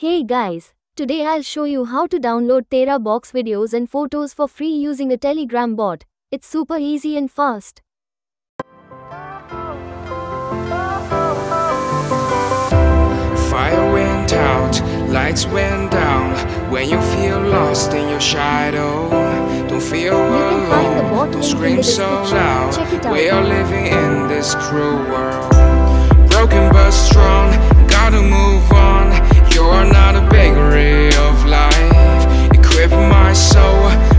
Hey guys, today I'll show you how to download TeraBox videos and photos for free using a Telegram bot. It's super easy and fast. Fire went out, lights went down. When you feel lost in your shadow, don't feel can find the bot alone. Don't scream the so loud. Check it out. We are living in this cruel world. Broken but strong, gotta move on. My soul,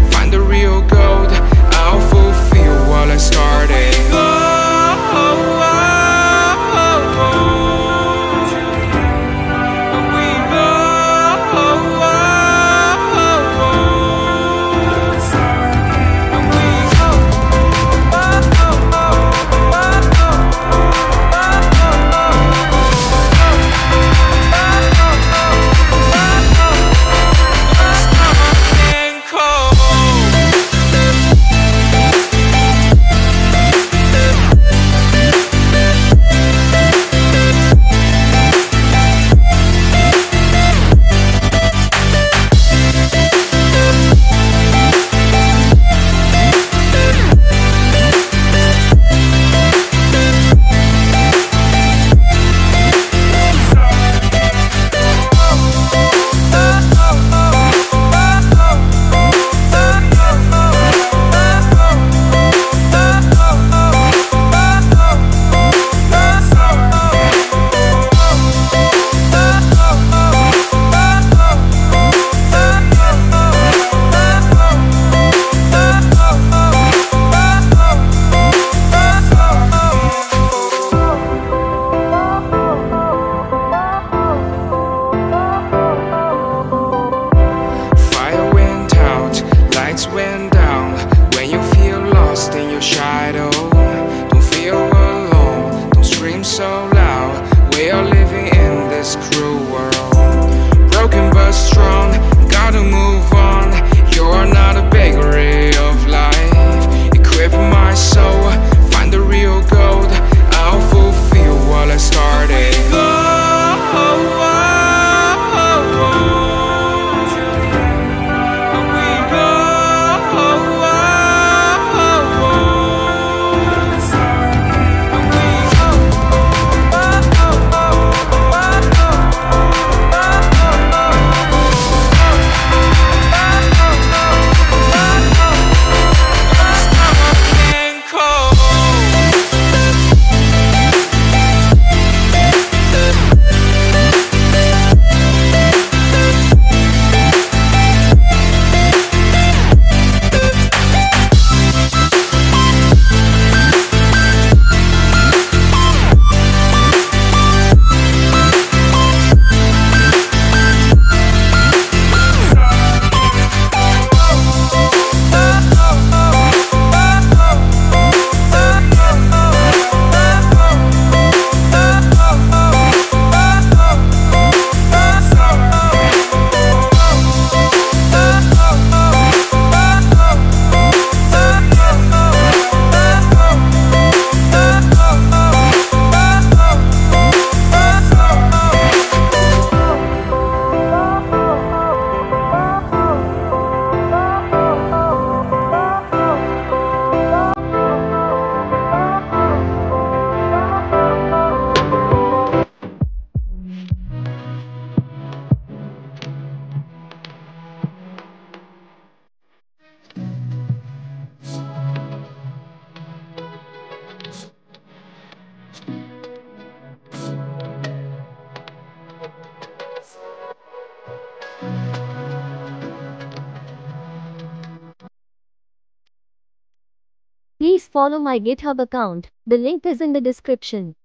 We are living follow my GitHub account. The link is in the description.